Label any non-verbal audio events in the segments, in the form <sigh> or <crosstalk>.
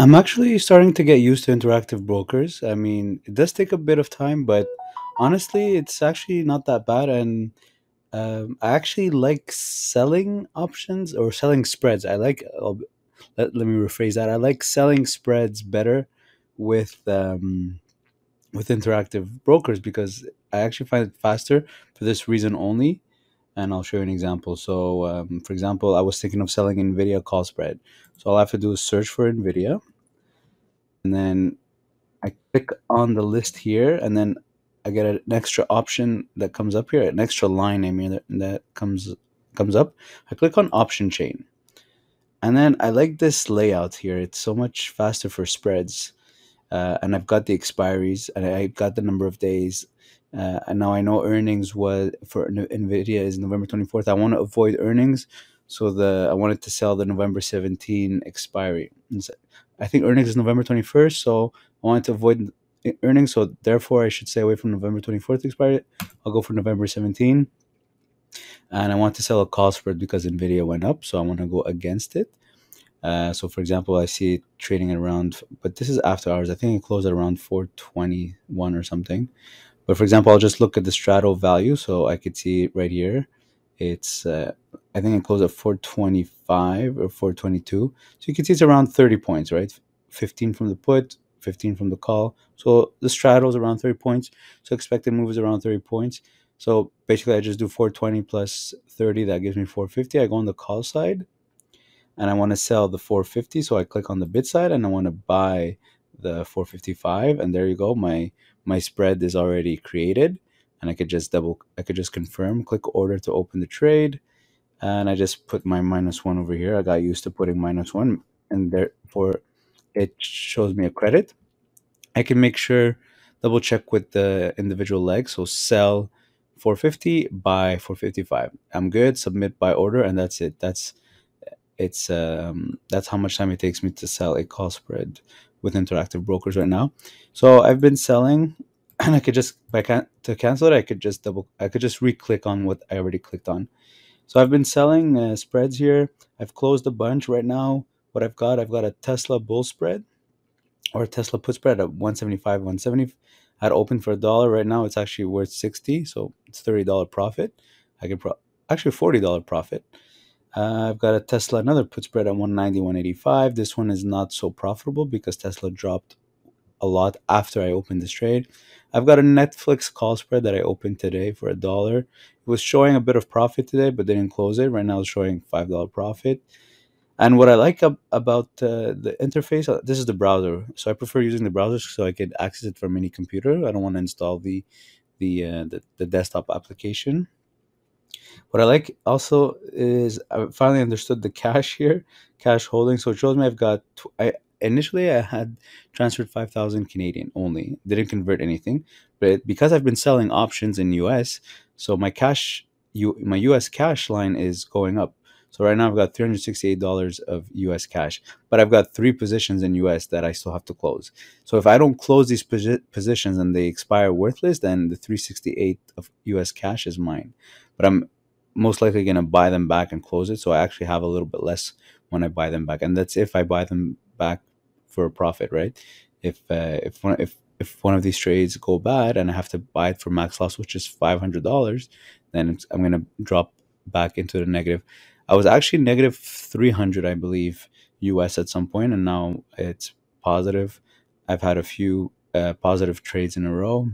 I'm actually starting to get used to interactive brokers. I mean, it does take a bit of time, but honestly, it's actually not that bad. And um, I actually like selling options or selling spreads. I like, I'll- let, let me rephrase that. I like selling spreads better with um, with interactive brokers because I actually find it faster for this reason only. And I'll show you an example. So, um, for example, I was thinking of selling NVIDIA call spread. So all I have to do is search for NVIDIA and then I click on the list here, and then I get an extra option that comes up here, an extra line, I mean, that, that comes comes up. I click on option chain, and then I like this layout here. It's so much faster for spreads, uh, and I've got the expiries, and I've got the number of days. Uh, and now I know earnings was for Nvidia is November twenty fourth. I want to avoid earnings, so the I wanted to sell the November seventeen expiry. I think earnings is November twenty first, so I wanted to avoid earnings. So therefore, I should stay away from November twenty fourth expiry. I'll go for November seventeen, and I want to sell a call spread because Nvidia went up, so I want to go against it. Uh, so for example, I see it trading around, but this is after hours. I think it closed at around 421 or something. But for example, I'll just look at the straddle value. So I could see right here. It's, uh, I think it closed at 425 or 422. So you can see it's around 30 points, right? 15 from the put, 15 from the call. So the straddle is around 30 points. So expected move is around 30 points. So basically, I just do 420 plus 30. That gives me 450. I go on the call side and I want to sell the 450. So I click on the bid side and I want to buy the 455. And there you go. My my spread is already created. And I could just double I could just confirm, click order to open the trade. And I just put my minus one over here. I got used to putting minus one and therefore it shows me a credit. I can make sure double check with the individual legs. So sell 450, buy 455. I'm good. Submit by order, and that's it. That's it's um, that's how much time it takes me to sell a call spread with interactive brokers right now. So I've been selling, <clears throat> and I could just by can to cancel it, I could just double, I could just re-click on what I already clicked on. So I've been selling uh, spreads here. I've closed a bunch right now. What I've got, I've got a Tesla bull spread or Tesla put spread at 175, 170. I'd open for a dollar right now. It's actually worth 60, so it's $30 profit. I could pro- actually $40 profit. Uh, I've got a Tesla, another put spread at 190, 185. This one is not so profitable because Tesla dropped a lot after I opened this trade. I've got a Netflix call spread that I opened today for a dollar. It was showing a bit of profit today, but didn't close it. Right now, it's showing $5 profit. And what I like ab- about uh, the interface, uh, this is the browser. So I prefer using the browser so I can access it from any computer. I don't want to install the the, uh, the the desktop application. What I like also is I finally understood the cash here, cash holding. So it shows me I've got. Tw- I initially I had transferred five thousand Canadian only, didn't convert anything, but because I've been selling options in US, so my cash, you my US cash line is going up. So right now I've got three hundred sixty-eight dollars of US cash, but I've got three positions in US that I still have to close. So if I don't close these posi- positions and they expire worthless, then the three sixty-eight of US cash is mine. But I'm most likely going to buy them back and close it. So I actually have a little bit less when I buy them back, and that's if I buy them back for a profit, right? If uh, if one if if one of these trades go bad and I have to buy it for max loss, which is five hundred dollars, then I'm going to drop back into the negative. I was actually negative three hundred, I believe, US at some point, and now it's positive. I've had a few uh, positive trades in a row.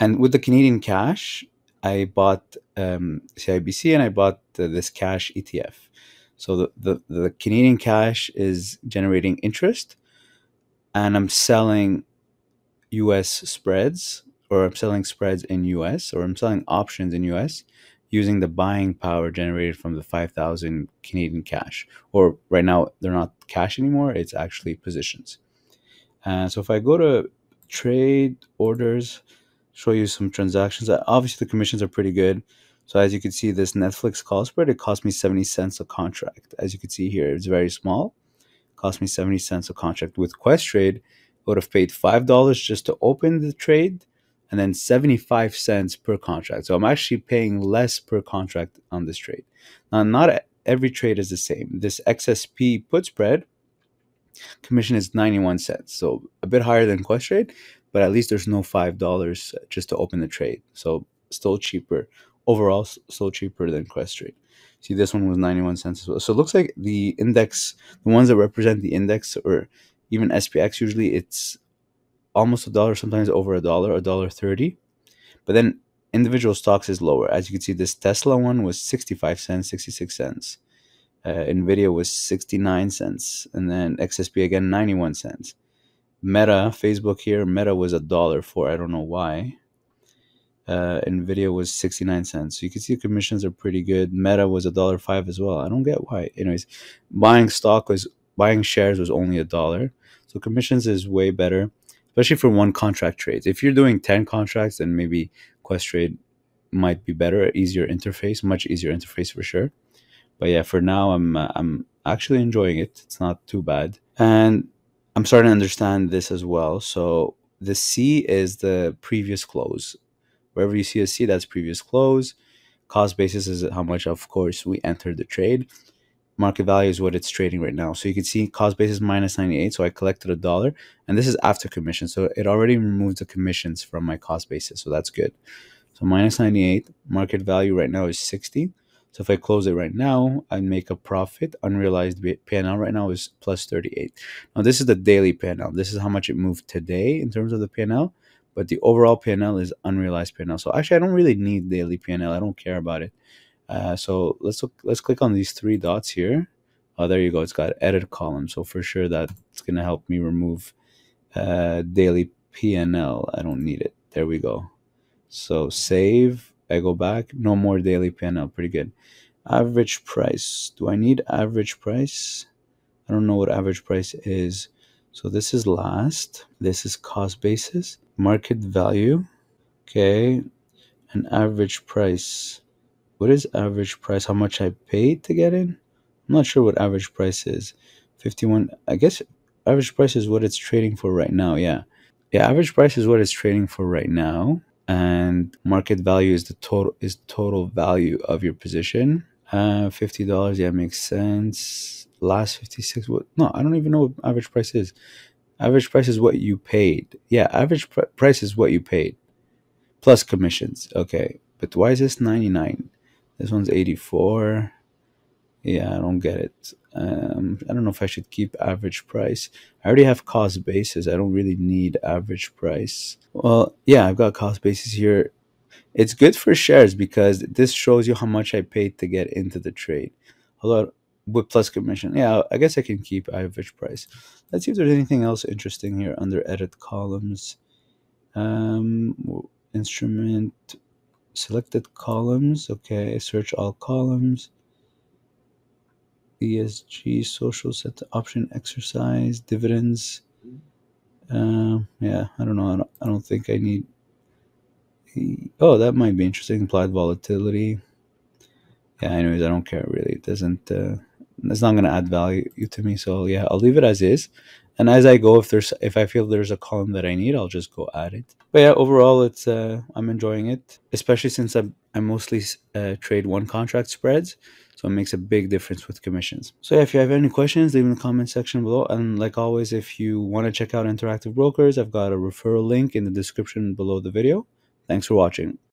And with the Canadian cash, I bought um, CIBC and I bought uh, this cash ETF. So the, the, the Canadian cash is generating interest, and I'm selling US spreads, or I'm selling spreads in US, or I'm selling options in US using the buying power generated from the 5,000 Canadian cash. Or right now, they're not cash anymore, it's actually positions. Uh, so if I go to trade orders, show you some transactions. Uh, Obviously, the commissions are pretty good. So as you can see, this Netflix call spread, it cost me 70 cents a contract. As you can see here, it's very small. Cost me 70 cents a contract. With Questrade, I would have paid $5 just to open the trade and then 75 cents per contract. So I'm actually paying less per contract on this trade. Now, not every trade is the same. This XSP put spread, commission is 91 cents. So a bit higher than Questrade, but at least there's no $5 just to open the trade. So still cheaper. Overall, still cheaper than Questrade. See, this one was 91 cents as well. So it looks like the index, the ones that represent the index or even SPX, usually it's almost a dollar, sometimes over a dollar, a dollar 30. But then individual stocks is lower. As you can see, this Tesla one was 65 cents, 66 cents. Uh, Nvidia was 69 cents, and then XSP again 91 cents. Meta, Facebook here, Meta was a dollar for I don't know why. Uh, Nvidia was 69 cents. So you can see commissions are pretty good. Meta was a dollar five as well. I don't get why. Anyways, buying stock was buying shares was only a dollar. So commissions is way better, especially for one contract trades. If you're doing 10 contracts, then maybe Questrade might be better, easier interface, much easier interface for sure. But yeah, for now, I'm uh, I'm actually enjoying it. It's not too bad, and I'm starting to understand this as well. So the C is the previous close. Wherever you see a C, that's previous close. Cost basis is how much, of course, we entered the trade. Market value is what it's trading right now. So you can see cost basis minus 98. So I collected a dollar, and this is after commission. So it already removed the commissions from my cost basis. So that's good. So minus 98, market value right now is 60. So if I close it right now, I make a profit. Unrealized PNL right now is plus 38. Now this is the daily PNL. This is how much it moved today in terms of the PNL, but the overall PNL is unrealized PNL. So actually, I don't really need daily PNL. I don't care about it. Uh, so let's look, let's click on these three dots here. Oh, there you go. It's got edit column. So for sure that's going to help me remove uh, daily PNL. I don't need it. There we go. So save I go back, no more daily PNL. Pretty good. Average price. Do I need average price? I don't know what average price is. So this is last. This is cost basis. Market value. Okay. An average price. What is average price? How much I paid to get in? I'm not sure what average price is. 51. I guess average price is what it's trading for right now. Yeah. Yeah, average price is what it's trading for right now and market value is the total is total value of your position. Uh, fifty dollars, yeah, makes sense. Last fifty six, what? No, I don't even know what average price is. Average price is what you paid. Yeah, average pr- price is what you paid, plus commissions. Okay, but why is this ninety nine? This one's eighty four. Yeah, I don't get it. Um, I don't know if I should keep average price. I already have cost basis. I don't really need average price. Well, yeah, I've got cost basis here. It's good for shares because this shows you how much I paid to get into the trade. Although with plus commission, yeah, I guess I can keep average price. Let's see if there's anything else interesting here under edit columns. Um, instrument selected columns. Okay, search all columns. ESG, social set option exercise, dividends. Uh, yeah, I don't know. I don't, I don't think I need. Oh, that might be interesting. Implied volatility. Yeah, anyways, I don't care really. It doesn't. Uh, it's not going to add value to me. So yeah, I'll leave it as is. And as I go, if there's if I feel there's a column that I need, I'll just go add it. But yeah, overall, it's uh, I'm enjoying it, especially since I I mostly uh, trade one contract spreads. So it makes a big difference with commissions. So yeah, if you have any questions, leave in the comment section below. And like always, if you want to check out Interactive Brokers, I've got a referral link in the description below the video. Thanks for watching.